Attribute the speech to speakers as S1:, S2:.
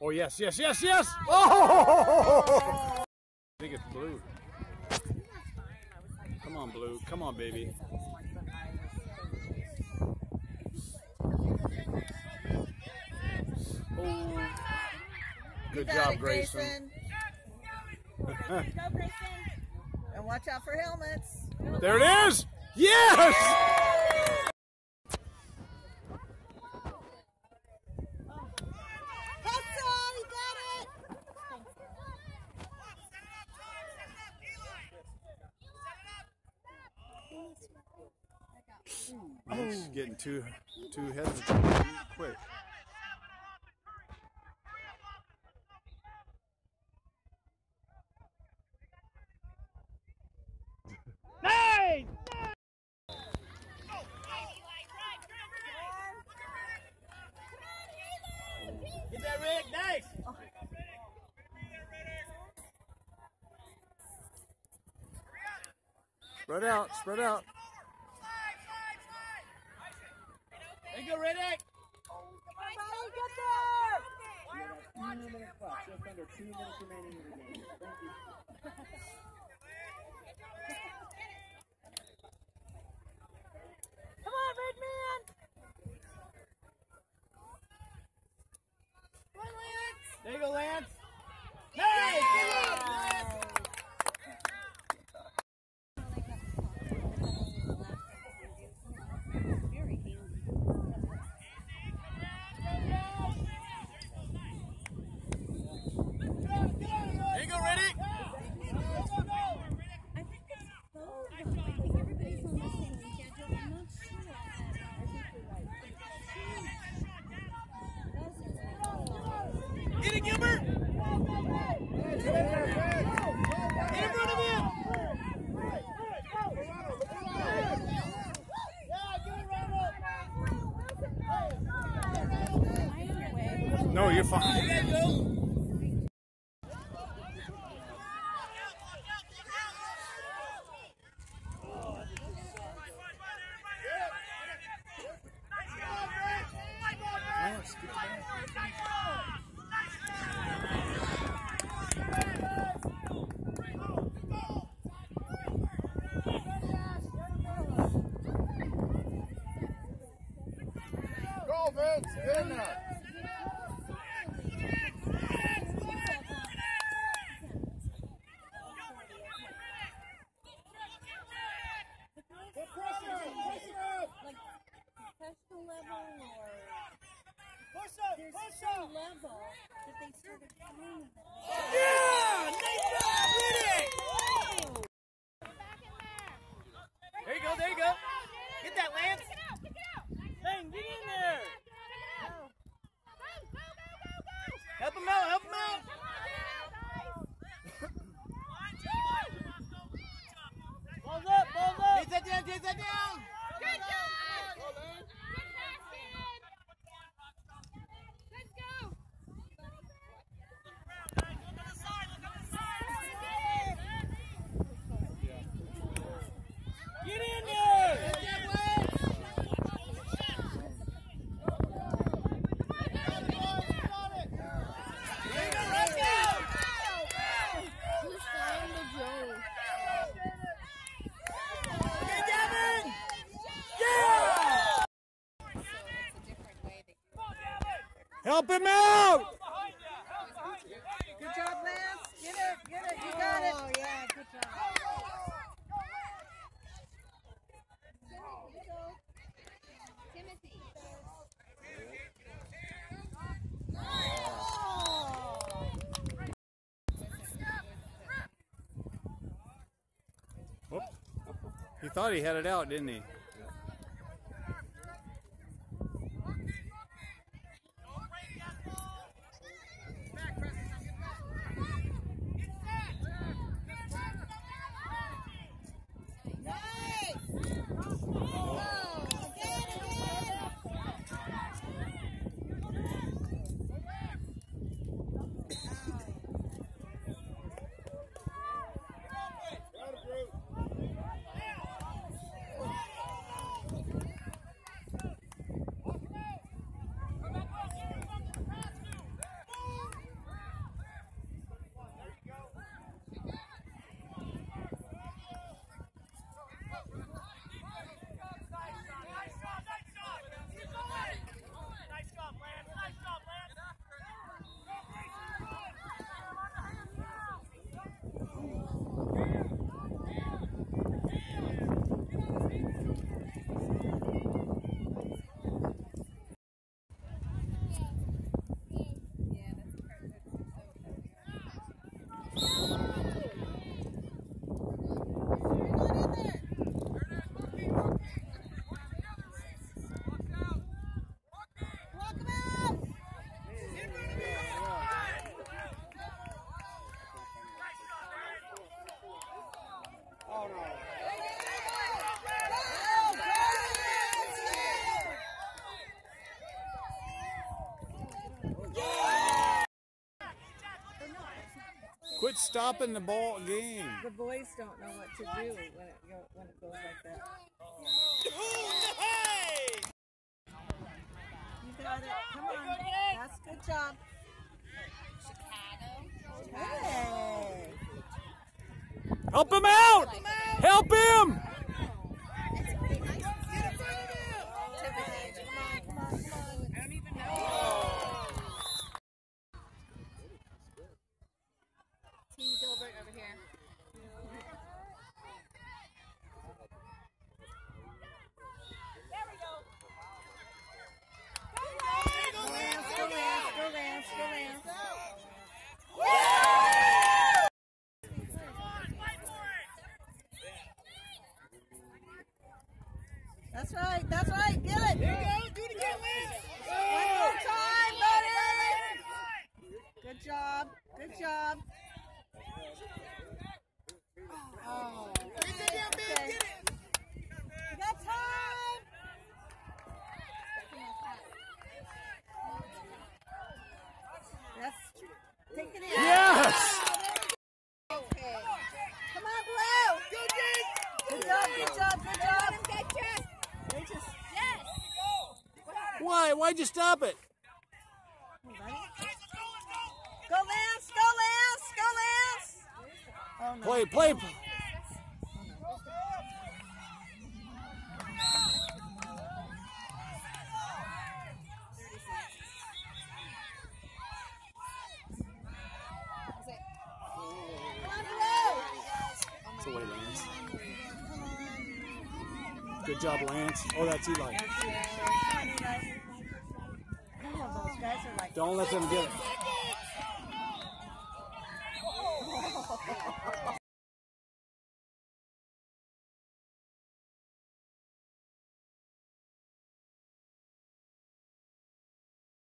S1: Oh yes, yes, yes, yes! Oh! I think it's blue. Come on, blue. Come on, baby. Oh. Good job,
S2: it,
S1: Grayson.
S2: Go, Grayson. And watch out for helmets.
S1: There it is! Yes! He's getting too too hesitant too quick.
S3: Get that Rick, nice.
S1: Spread out, spread out.
S3: There you go, Riddick.
S2: Somebody get there.
S4: Two minutes left, just under two minutes remaining in the game. Thank you.
S2: Come on, red man. Come on, Lance.
S3: There you go, Lance. Nice. Good job, Lance. There you go, Riddick.
S5: I think it's both. I think everybody's on the same schedule. I'm not sure. I think you're right.
S3: Get it, Gilbert. Get in front of him.
S1: No, you're fine. Back.
S6: Go, Vince. Get in there.
S5: Like professional level or
S3: Push up,
S5: there's
S3: push
S5: some
S3: up.
S5: level that they started playing.
S3: Yeah, nice job, Riddick. There you go, there you go. Get that, Lance. Bang, get in there. Help him out, help him out. Balls up, balls up. Chase that down, chase that down.
S7: Good job! Good pass, kid! Let's go!
S3: Get in there.
S5: Who's throwing the Joe?
S3: Okay, Gavin.
S1: Help him out!
S2: Good job, Lance. Get it, get it. You got it.
S5: Oh yeah, good job.
S7: Timothy.
S1: Whoop. He thought he had it out, didn't he? Quit stopping the ball game.
S2: The boys don't know what to do when it go, when it goes like that. You got it. Come on. That's good job. Chicago. Hey.
S1: Help him out! Help him!
S7: Team Gilbert over here.
S2: Go Lance, go Lance, go Lance, go Lance. That's right, that's right, get it.
S3: There you go. Do it again, Lance.
S2: One more time, buddy. Good job, good job. Oh,
S3: Get it down, babe.
S2: okay.
S3: Get it.
S2: You got time. Yes, take it in.
S1: Yes!
S2: Okay. Come on, Blue.
S3: Go, Jake.
S2: Good job, good job, good job. They just,
S7: Yes.
S1: Why? Why'd you stop it?
S2: Go Lance, go Lance, go Lance. Oh no.
S1: Play, play.
S2: Come on, Blue.
S1: That's away, Lance. Good job, Lance. Oh, that's Eli.
S2: That's it. Come on, you guys. Oh, those guys are like.
S1: Don't let them get it.